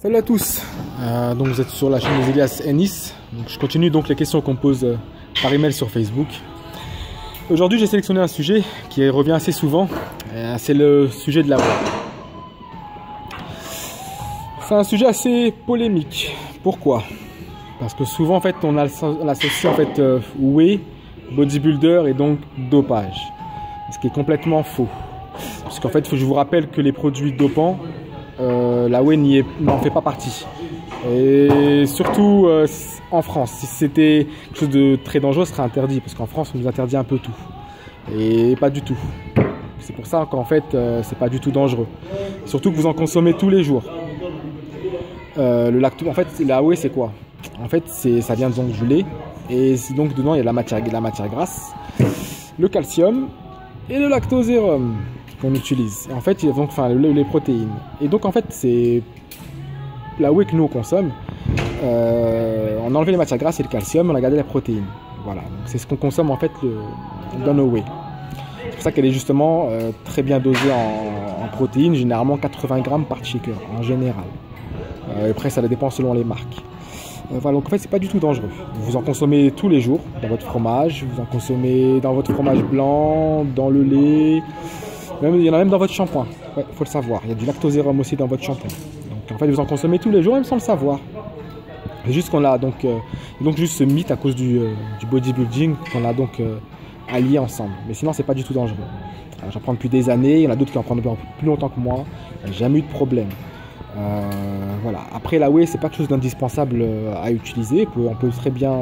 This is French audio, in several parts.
Salut à tous, euh, donc vous êtes sur la chaîne des Elias Ennis. Donc je continue donc les questions qu'on pose euh, par email sur Facebook. Aujourd'hui j'ai sélectionné un sujet qui revient assez souvent, euh, c'est le sujet de la whey. C'est un sujet assez polémique. Pourquoi? Parce que souvent en fait on associe en fait whey, bodybuilder et donc dopage. Ce qui est complètement faux. Parce qu'en fait je vous rappelle que les produits dopants euh, la whey n'en fait pas partie. Et surtout euh, en France, si c'était quelque chose de très dangereux, ce serait interdit, parce qu'en France, on nous interdit un peu tout. Et pas du tout. C'est pour ça qu'en fait, euh, c'est pas du tout dangereux. Surtout que vous en consommez tous les jours. le lacto, en fait, la whey, c'est quoi? En fait, ça vient donc du. Et donc dedans, il y a la matière, la matière grasse, le calcium et le lactosérum qu'on utilise. en fait, donc enfin, les protéines. Et donc, en fait, c'est la whey que nous on consomme. Euh, on a enlevé les matières grasses et le calcium, on a gardé la protéine. Voilà, c'est ce qu'on consomme en fait dans nos whey. C'est pour ça qu'elle est justement euh, très bien dosée en, protéines, généralement 80 grammes par shaker en général. Euh, après, ça dépend selon les marques. voilà, donc en fait, c'est pas du tout dangereux. Vous en consommez tous les jours dans votre fromage, vous en consommez dans votre fromage blanc, dans le lait, il y en a même dans votre shampoing. Il faut le savoir. Il y a du lactosérum aussi dans votre shampoing. Donc en fait, vous en consommez tous les jours, même sans le savoir. C'est juste qu'on a donc, euh, donc juste ce mythe à cause du, euh, bodybuilding qu'on a donc euh, allié ensemble. Mais sinon, c'est pas du tout dangereux. J'en prends depuis des années. Il y en a d'autres qui en prennent plus longtemps que moi. Jamais eu de problème. voilà. Après, la whey, c'est pas quelque chose d'indispensable à utiliser. On peut très bien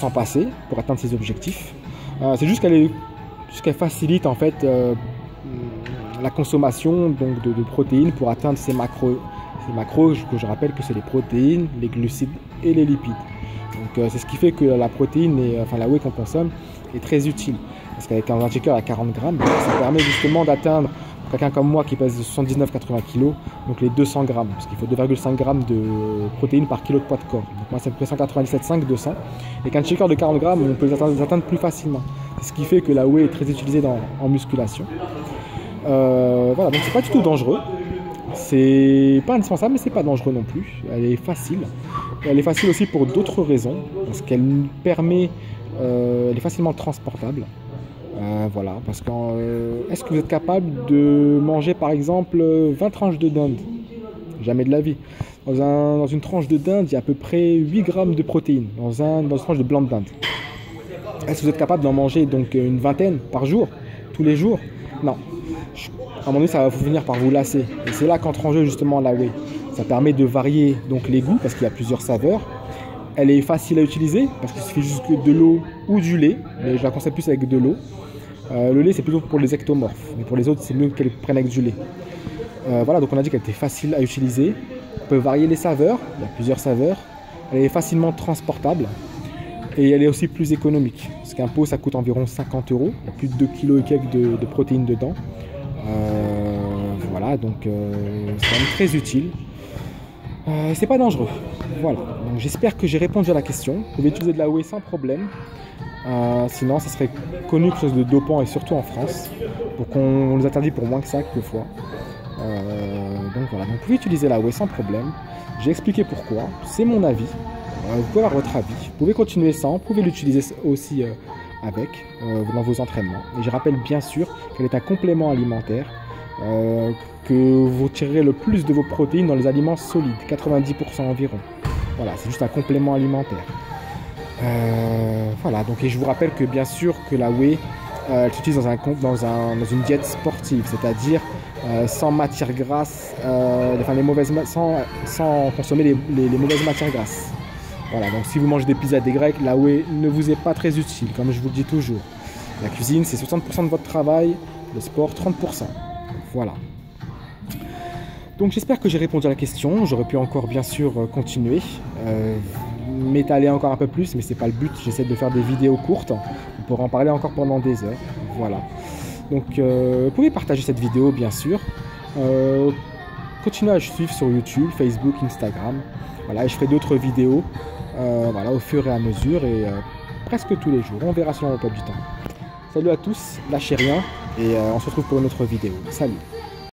s'en passer pour atteindre ses objectifs. c'est juste qu'elle est puisqu'elle facilite en fait euh, la consommation donc, de, protéines pour atteindre ces macros. Ces macros, que je rappelle que c'est les protéines, les glucides et les lipides. Donc euh, c'est ce qui fait que la protéine, et, enfin la whey qu'on consomme, est très utile. Parce qu'avec un shaker à 40 grammes, ça permet justement d'atteindre quelqu'un comme moi qui pèse 79-80 kg, donc les 200 grammes, parce qu'il faut 2,5 grammes de protéines par kilo de poids de corps. Donc moi ça me fait 197,5, 200. Et qu'un shaker de 40 grammes, on peut les atteindre plus facilement ce qui fait que la whey est très utilisée en musculation. Euh, voilà, donc c'est pas du tout dangereux. C'est pas indispensable, mais c'est pas dangereux non plus. Elle est facile. Elle est facile aussi pour d'autres raisons, parce qu'elle permet, euh, elle est facilement transportable. Euh, voilà, parce que est-ce que vous êtes capable de manger par exemple 20 tranches de dinde? Jamais de la vie. Dans, une tranche de dinde, il y a à peu près 8 grammes de protéines. Dans, un, dans une tranche de blanc de dinde. Est-ce que vous êtes capable d'en manger donc une vingtaine par jour, tous les jours? Non. À un moment donné, ça va vous finir par vous lasser. Et c'est là qu'entre en jeu justement la whey. Ça permet de varier donc les goûts parce qu'il y a plusieurs saveurs. Elle est facile à utiliser parce qu'il suffit juste de l'eau ou du lait. Mais je la conseille plus avec de l'eau. Euh, le lait, c'est plutôt pour les ectomorphes. Mais pour les autres, c'est mieux qu'elle prenne avec du lait. Euh, voilà, donc on a dit qu'elle était facile à utiliser. On peut varier les saveurs. Il y a plusieurs saveurs. Elle est facilement transportable. Et elle est aussi plus économique. Parce qu'un pot, ça coûte environ 50 euros. Il y a plus de 2 kg et quelques de, protéines dedans. Euh, voilà, donc euh, c'est même très utile. Euh, c'est pas dangereux. Voilà. Donc j'espère que j'ai répondu à la question. Vous pouvez utiliser de la whey sans problème. sinon, ça serait connu quelque chose de dopant et surtout en France. Donc on, les interdit pour moins que ça quelquefois. donc voilà, donc vous pouvez utiliser la whey sans problème. J'ai expliqué pourquoi. C'est mon avis. Euh, vous pouvez avoir votre avis. Vous pouvez continuer sans, vous pouvez l'utiliser aussi euh, avec euh, dans vos entraînements. Et je rappelle bien sûr qu'elle est un complément alimentaire, que vous tirerez le plus de vos protéines dans les aliments solides, 90% environ. Voilà, c'est juste un complément alimentaire. voilà, donc et je vous rappelle que bien sûr que la whey, elle s'utilise dans, un, dans, un, dans une diète sportive, c'est-à-dire sans matière grasse, enfin les mauvaises, sans, consommer les mauvaises matières grasses. Voilà, donc si vous mangez des pizzas des grecs, la whey ne vous est pas très utile, comme je vous le dis toujours. La cuisine, c'est 60% de votre travail, le sport, 30%. Voilà. Donc j'espère que j'ai répondu à la question. J'aurais pu encore bien sûr euh, continuer, euh, m'étaler encore un peu plus, mais c'est pas le but. J'essaie de faire des vidéos courtes pour en parler encore pendant des heures. Voilà. Donc euh, vous pouvez partager cette vidéo bien sûr. continuez à suivre sur YouTube, Facebook, Instagram. Voilà, et je ferai d'autres vidéos voilà, au fur et à mesure et euh, presque tous les jours. On verra si on pas du temps. Salut à tous, lâchez rien et euh, on se retrouve pour une autre vidéo. Salut